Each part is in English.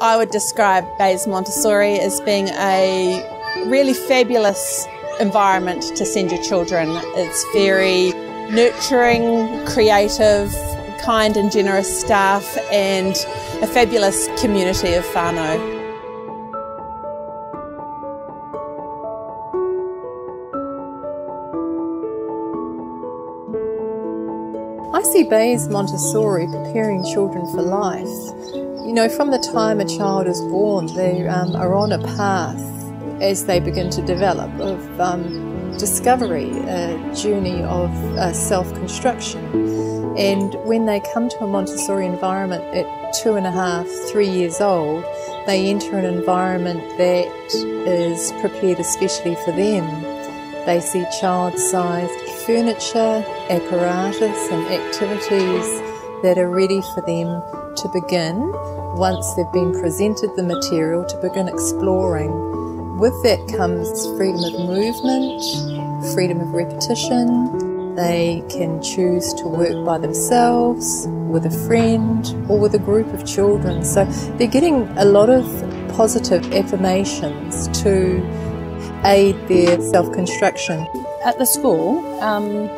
I would describe Bays Montessori as being a really fabulous environment to send your children. It's very nurturing, creative, kind and generous staff, and a fabulous community of whānau. I see Bays Montessori preparing children for life. You know, from the time a child is born, they um, are on a path as they begin to develop of um, discovery, a journey of uh, self construction. And when they come to a Montessori environment at two and a half, three years old, they enter an environment that is prepared especially for them. They see child sized furniture, apparatus, and activities that are ready for them to begin once they've been presented the material to begin exploring. With that comes freedom of movement, freedom of repetition. They can choose to work by themselves, with a friend, or with a group of children. So they're getting a lot of positive affirmations to aid their self construction. At the school, um,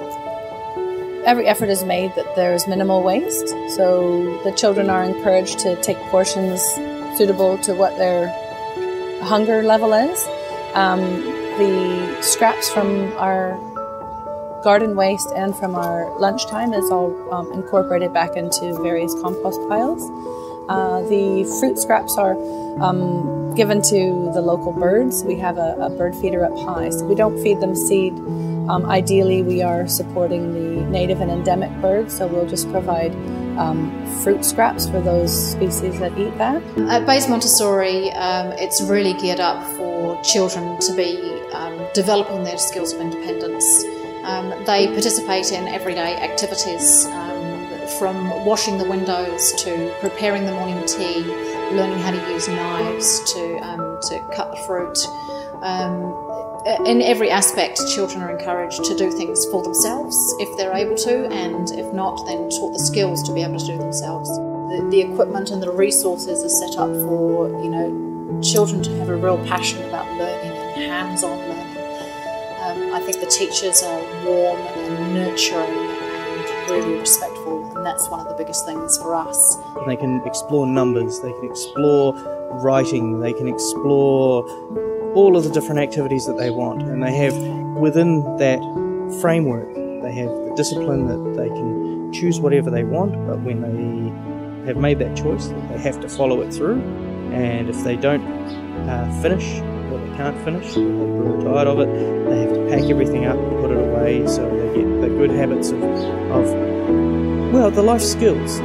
every effort is made that there is minimal waste. So the children are encouraged to take portions suitable to what their hunger level is. Um, the scraps from our garden waste and from our lunchtime is all um, incorporated back into various compost piles. Uh, the fruit scraps are um, given to the local birds. We have a, a, bird feeder up high, so we don't feed them seed. Um, ideally, we are supporting the native and endemic birds, so we'll just provide um, fruit scraps for those species that eat that. At Bays Montessori, um, it's really geared up for children to be um, developing their skills of independence. Um, they participate in everyday activities from washing the windows to preparing the morning tea, learning how to use knives to, um, to cut the fruit. Um, in every aspect, children are encouraged to do things for themselves if they're able to, and if not, then taught the skills to be able to do themselves. The, the equipment and the resources are set up for you know children to have a real passion about learning and hands-on learning. Um, I think the teachers are warm and nurturing and really respectful, and that's one of the biggest things for us. They can explore numbers, they can explore writing, they can explore all of the different activities that they want, and they have within that framework, they have the discipline that they can choose whatever they want, but when they have made that choice, they have to follow it through, and if they don't uh, finish or they can't finish, they're tired of it, they have to pack everything up and put it away so they get the good habits of, of well, the life skills